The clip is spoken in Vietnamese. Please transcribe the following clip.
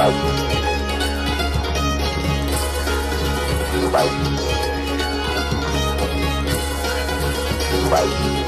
bầu. Bầu. Bầu.